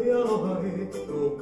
Ke aloha e, o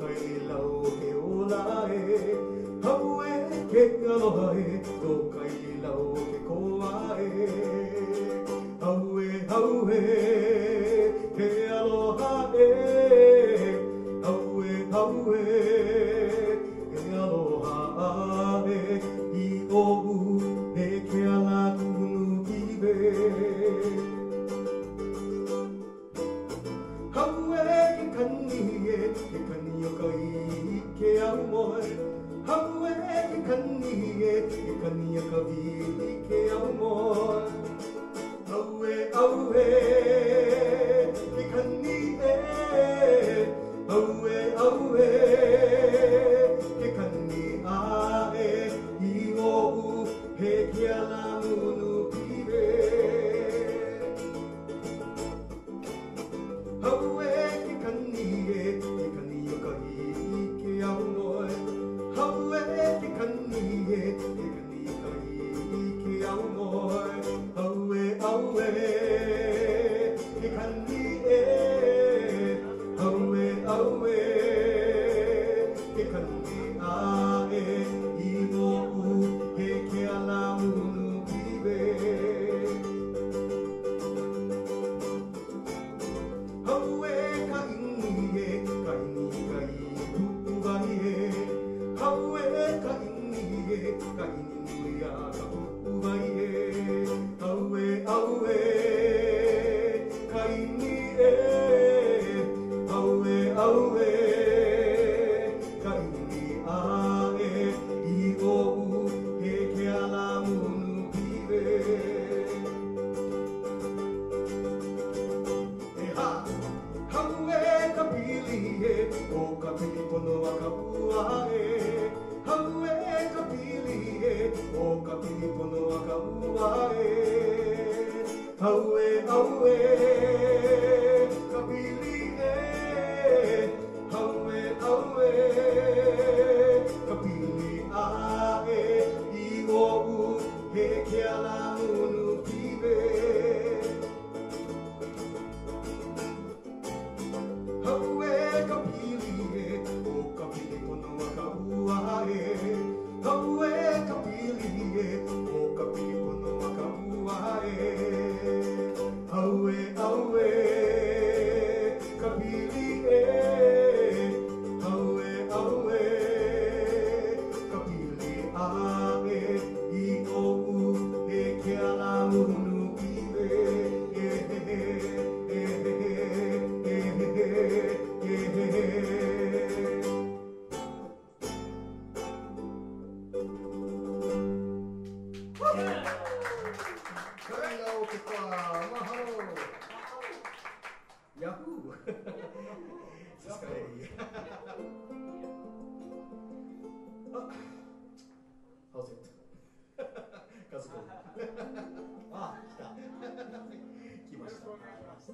ka pili pono a ka ua e. Haue, haue, ka pili あ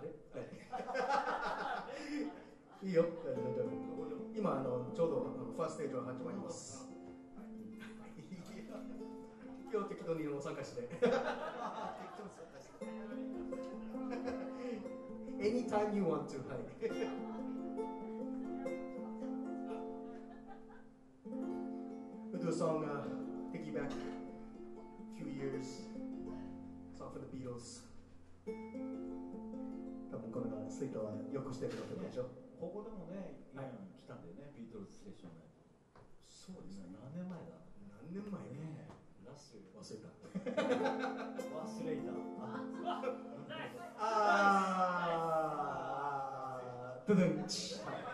れ？あれ？いいよ。今あのちょうどあのファーストステージが始まります。今日 適当に参加して。Anytime you want to, はい。Song, uh, take you back a few years. Song for the Beatles. 多分これがスイートはよくしてるでしょ？ここでもね、来たんだよね、ビートルズステーションで。そうですね。何年前だ？何年前ね。ラッシュ。忘れた。忘れた。ああー、ドゥドゥンチ。はい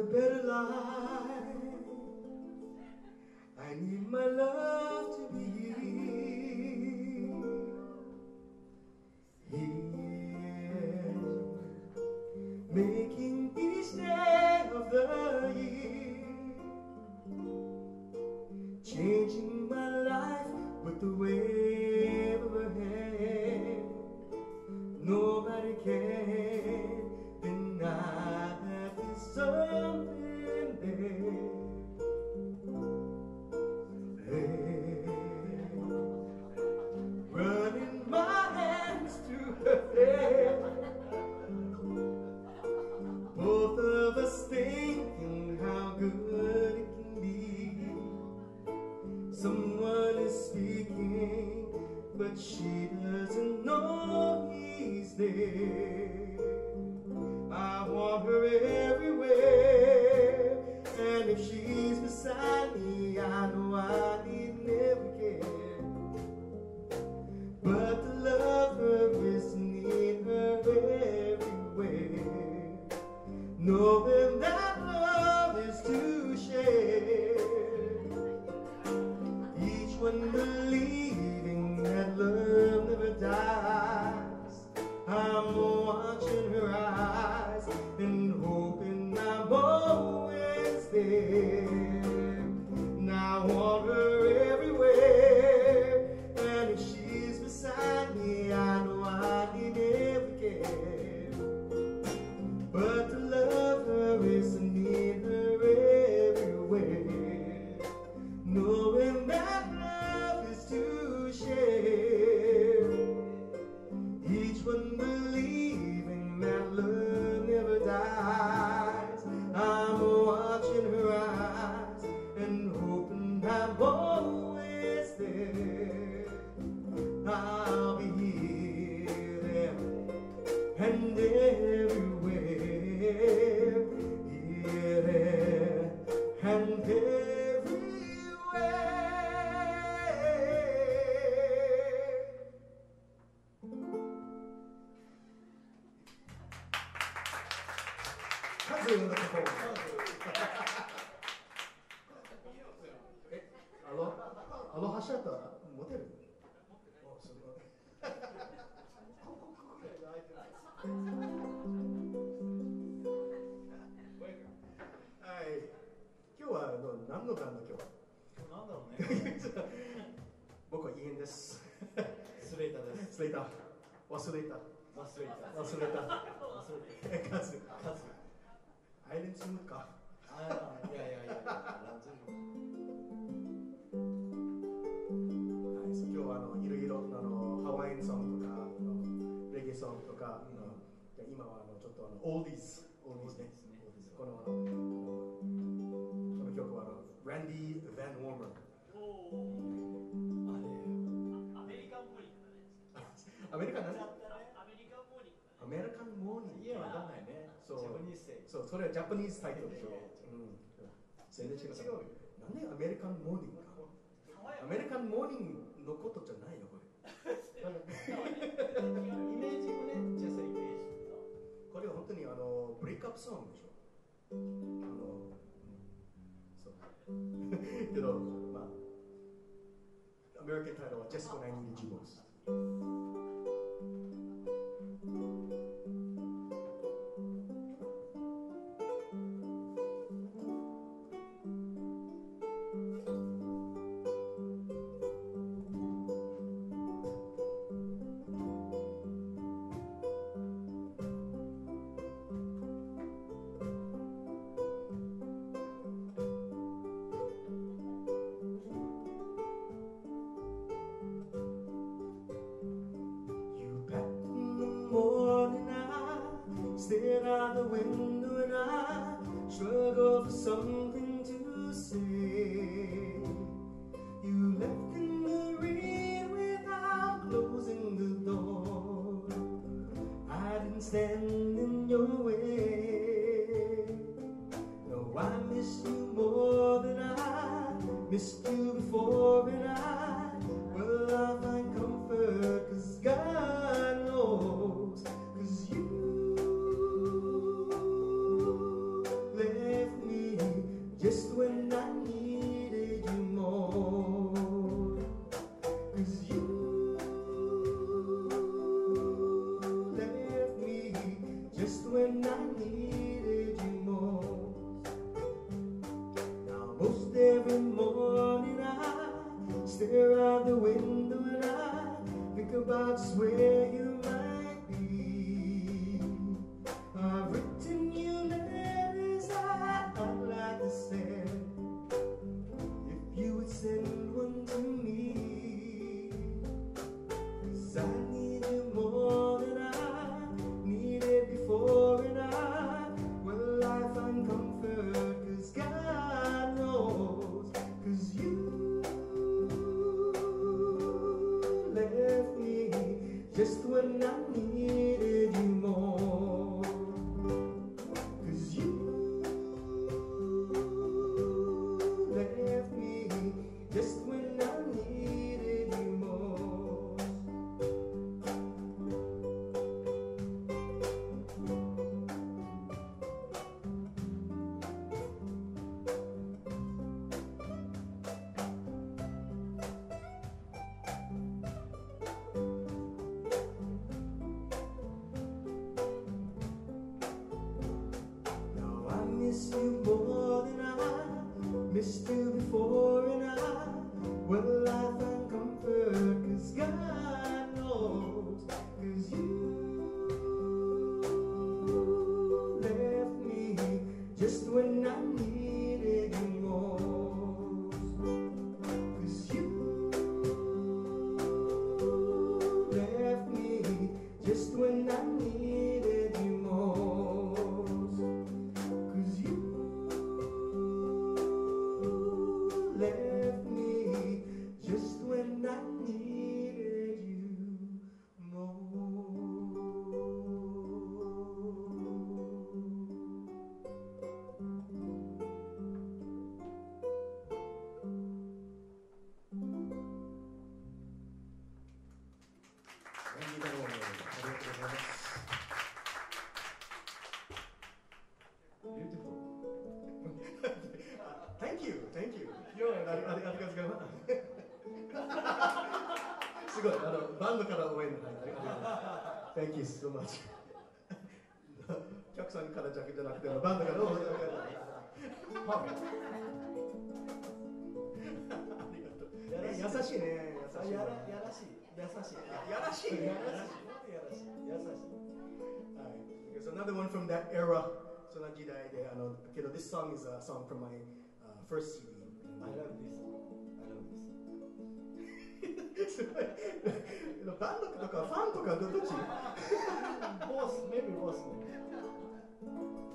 a better life, I need my love sin. とあのオーディーズオーディーズねオーディーズこのあのこの曲はあのランディ・ヴァン・ウォーマーアメリカンモーニングアメリカン何アメリカンモーニング。アメリカンモーニング。いやわかんないね。そう。ニーズそれはジャパニーズタイトルでしょ、う、全然違う違なんでアメリカンモーニングか。アメリカンモーニングのことじゃないよこれ。so much. Hello. So. You know, ma. American title, just when I needed you most. the window and I struggle for something to say. だけじゃなくてバンドがどうぞパフェ優しいね優しいやらやらしい優しいやらしいやらしいやらしい優しいはい okay, so another one from that era その時代であのけど this song is a song from my、uh, first CD I love this I love this すごい。バンドとかファンとかどっちボス、メビボスね。Thank you.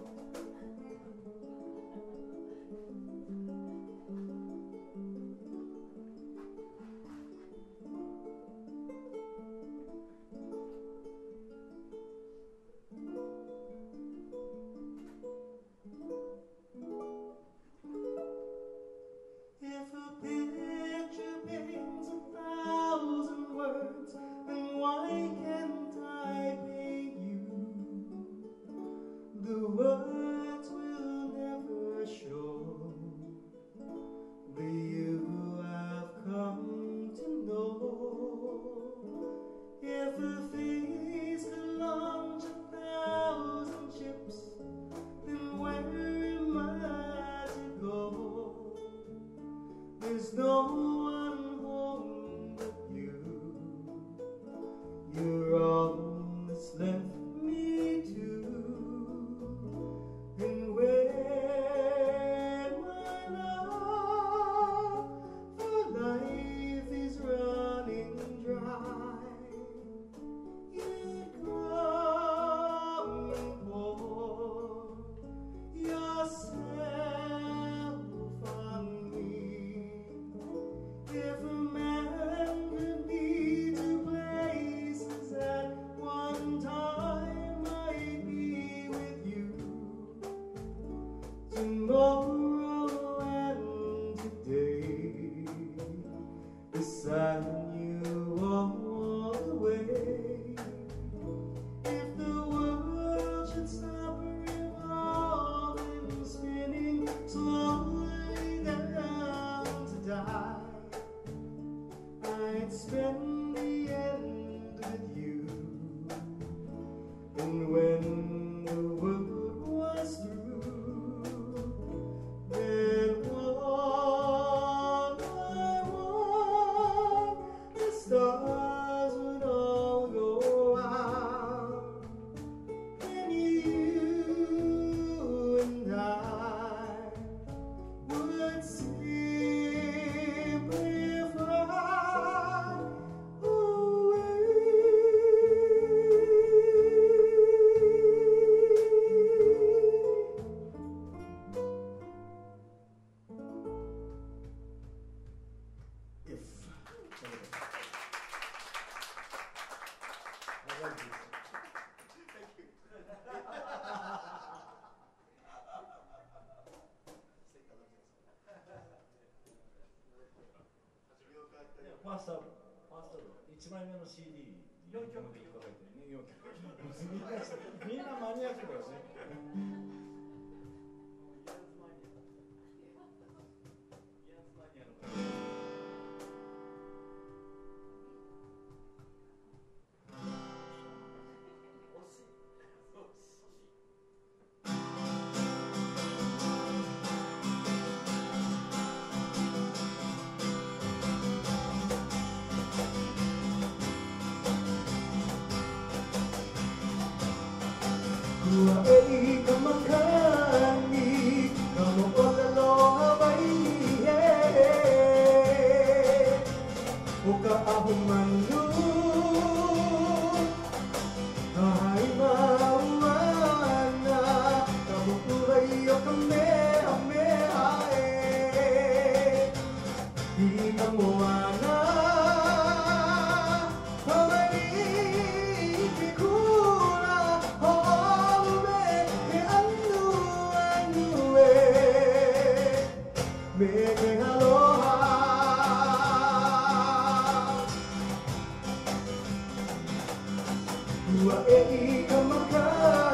Wahai kemakan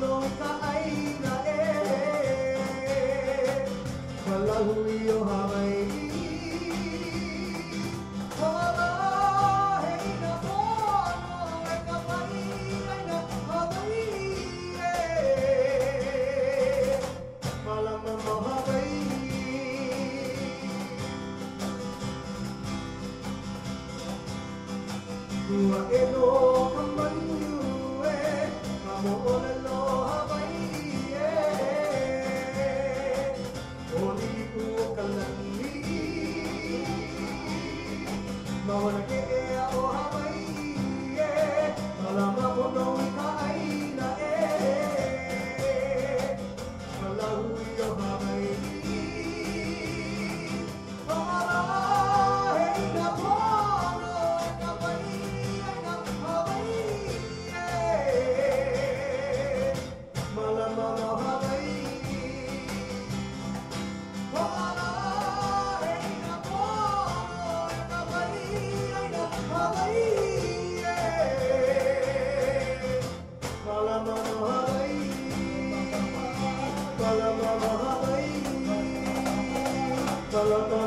louca Malama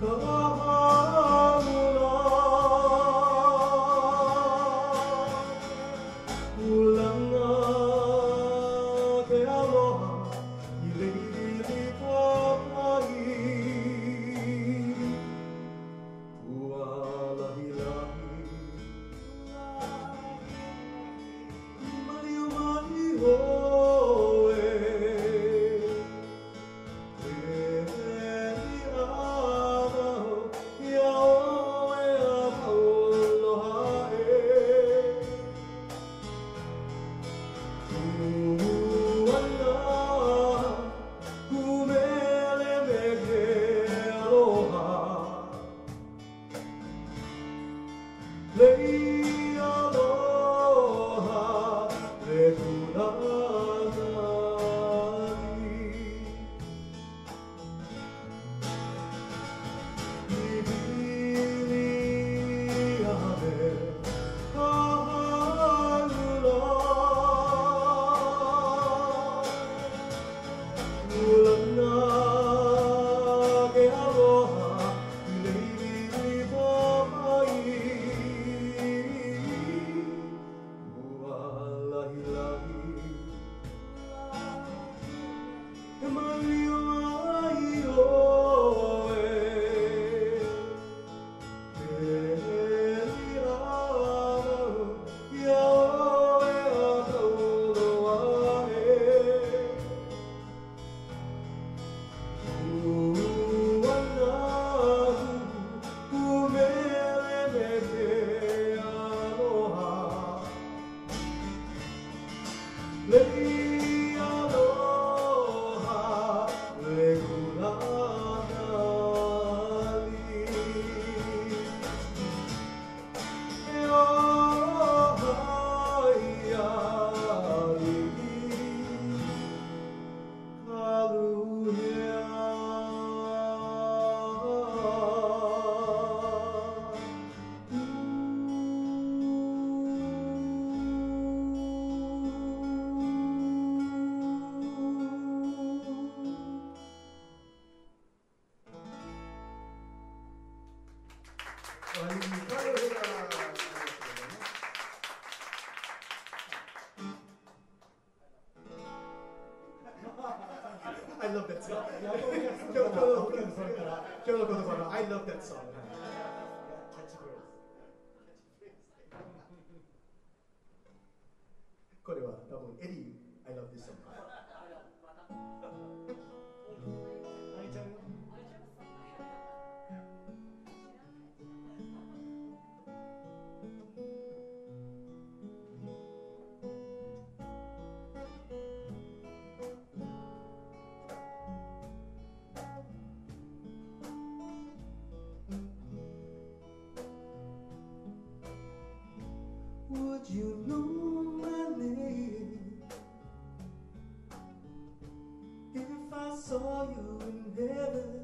Come on. Would you know my name if I saw you in heaven?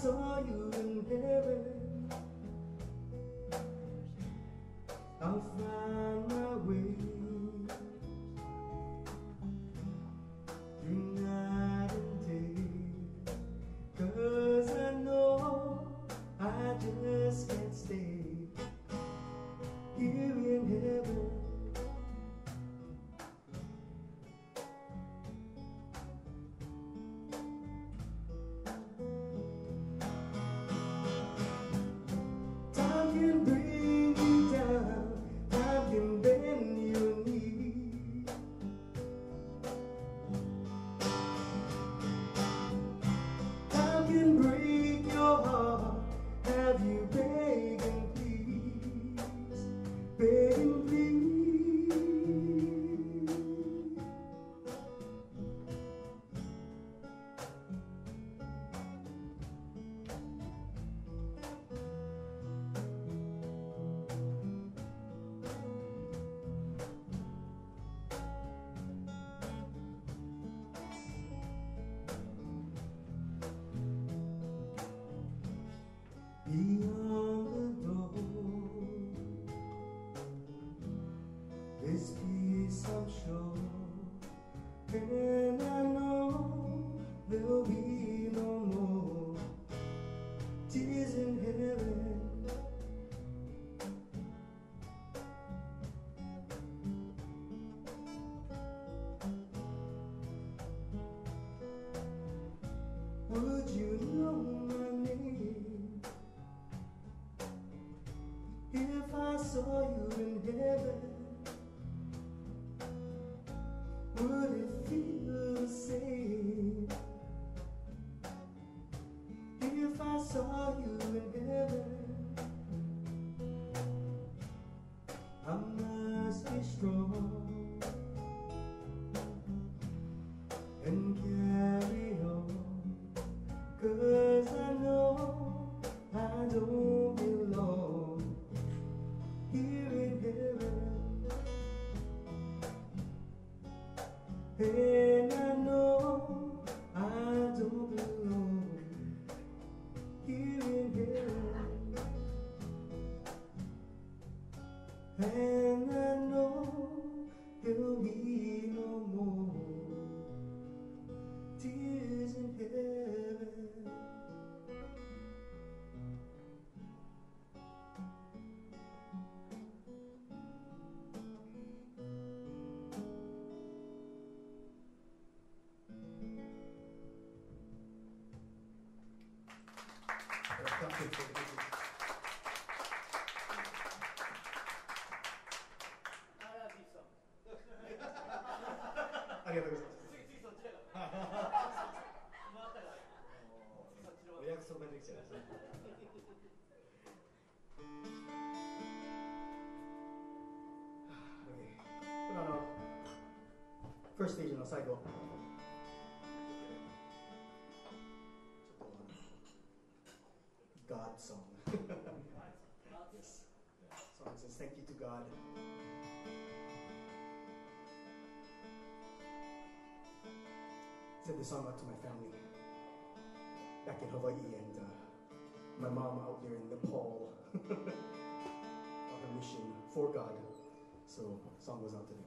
saw you in heaven. I'll find no, no. First regional cycle. God song. yes. Song says, Thank you to God. Said the song out to my family back in Hawaii and. Uh, my mom out there in Nepal on her mission for God. So song goes out to them.